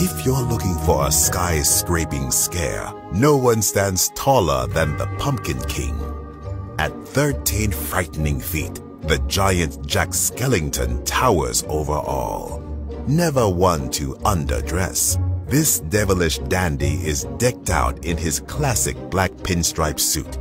If you're looking for a sky-scraping scare, no one stands taller than the Pumpkin King. At 13 frightening feet, the giant Jack Skellington towers over all. Never one to underdress, this devilish dandy is decked out in his classic black pinstripe suit.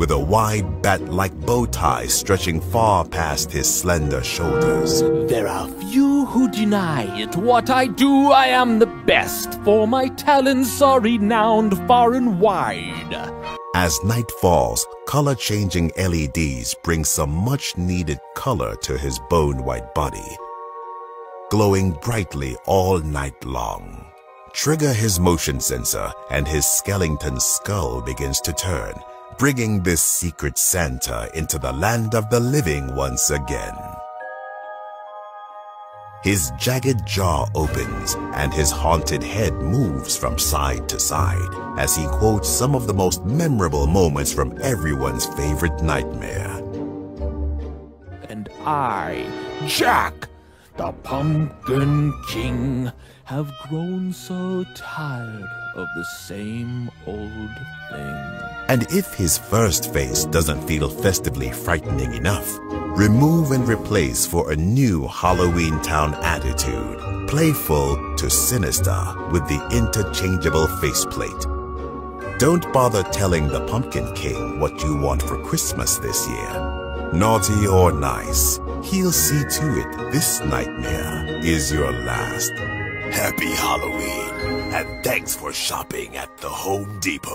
With a wide bat-like bow tie stretching far past his slender shoulders. There are few who deny it. What I do, I am the best, for my talents are renowned far and wide. As night falls, color-changing LEDs bring some much-needed color to his bone-white body glowing brightly all night long. Trigger his motion sensor and his skeleton skull begins to turn, bringing this secret Santa into the land of the living once again. His jagged jaw opens and his haunted head moves from side to side as he quotes some of the most memorable moments from everyone's favorite nightmare. And I, Jack, the Pumpkin King have grown so tired of the same old thing. And if his first face doesn't feel festively frightening enough, remove and replace for a new Halloween Town attitude, playful to sinister with the interchangeable faceplate. Don't bother telling the Pumpkin King what you want for Christmas this year. Naughty or nice, He'll see to it this nightmare is your last. Happy Halloween, and thanks for shopping at the Home Depot.